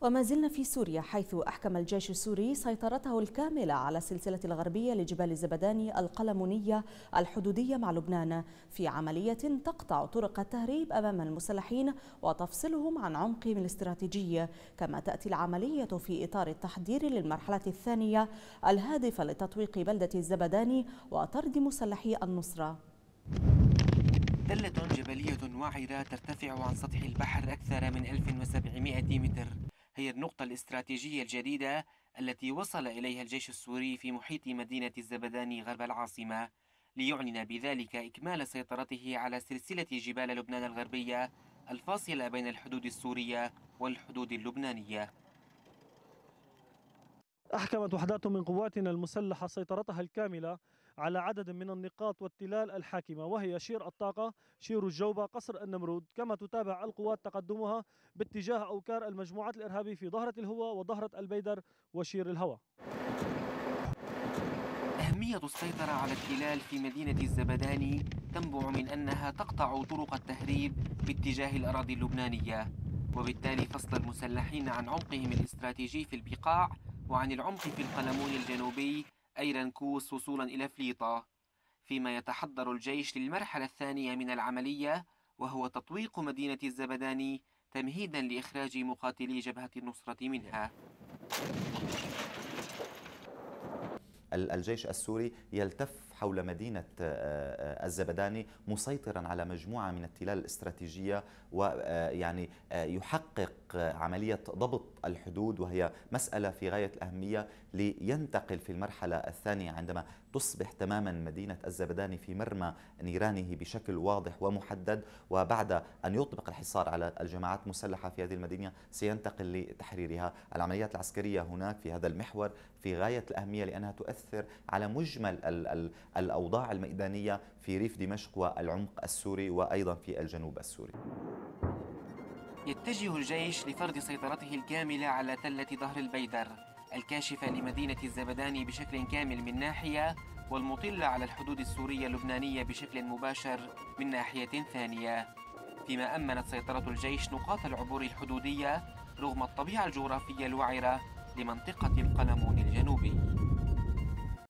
وما زلنا في سوريا حيث أحكم الجيش السوري سيطرته الكاملة على السلسلة الغربية لجبال الزبداني القلمونية الحدودية مع لبنان في عملية تقطع طرق التهريب أمام المسلحين وتفصلهم عن عمقهم الاستراتيجي كما تأتي العملية في إطار التحضير للمرحلة الثانية الهادفة لتطويق بلدة الزبداني وطرد مسلحي النصرة تلة جبلية وعرة ترتفع عن سطح البحر أكثر من 1700 متر. هي النقطة الاستراتيجية الجديدة التي وصل إليها الجيش السوري في محيط مدينة الزبداني غرب العاصمة. ليعلن بذلك إكمال سيطرته على سلسلة جبال لبنان الغربية الفاصلة بين الحدود السورية والحدود اللبنانية. أحكمت وحدات من قواتنا المسلحة سيطرتها الكاملة على عدد من النقاط والتلال الحاكمة وهي شير الطاقة شير الجوبة قصر النمرود. كما تتابع القوات تقدمها باتجاه أوكار المجموعات الإرهابية في ظهرة الهوى وظهرة البيدر وشير الهوى أهمية السيطرة على التلال في مدينة الزبداني تنبع من أنها تقطع طرق التهريب باتجاه الأراضي اللبنانية وبالتالي فصل المسلحين عن عمقهم الاستراتيجي في البقاع وعن العمق في القلمون الجنوبي أي رنكوس وصولا إلى فليطة فيما يتحضر الجيش للمرحلة الثانية من العملية وهو تطويق مدينة الزبداني تمهيدا لإخراج مقاتلي جبهة النصرة منها. الجيش السوري يلتف حول مدينة آه، آه، الزبداني مسيطرا على مجموعة من التلال الاستراتيجية ويعني آه، يحقق عملية ضبط الحدود وهي مسألة في غاية الأهمية لينتقل في المرحلة الثانية عندما تصبح تماما مدينة الزبداني في مرمى نيرانه بشكل واضح ومحدد. وبعد أن يطبق الحصار على الجماعات المسلحة في هذه المدينة سينتقل لتحريرها. العمليات العسكرية هناك في هذا المحور في غاية الأهمية لأنها تؤثر على مجمل الأوضاع الميدانية في ريف دمشق والعمق السوري وأيضا في الجنوب السوري. يتجه الجيش لفرض سيطرته الكاملة على تلة ظهر البيدر الكاشفة لمدينة الزبداني بشكل كامل من ناحية والمطلة على الحدود السورية اللبنانية بشكل مباشر من ناحية ثانية. فيما أمنت سيطرة الجيش نقاط العبور الحدودية رغم الطبيعة الجغرافية الوعرة لمنطقة القلمون الجنوبي.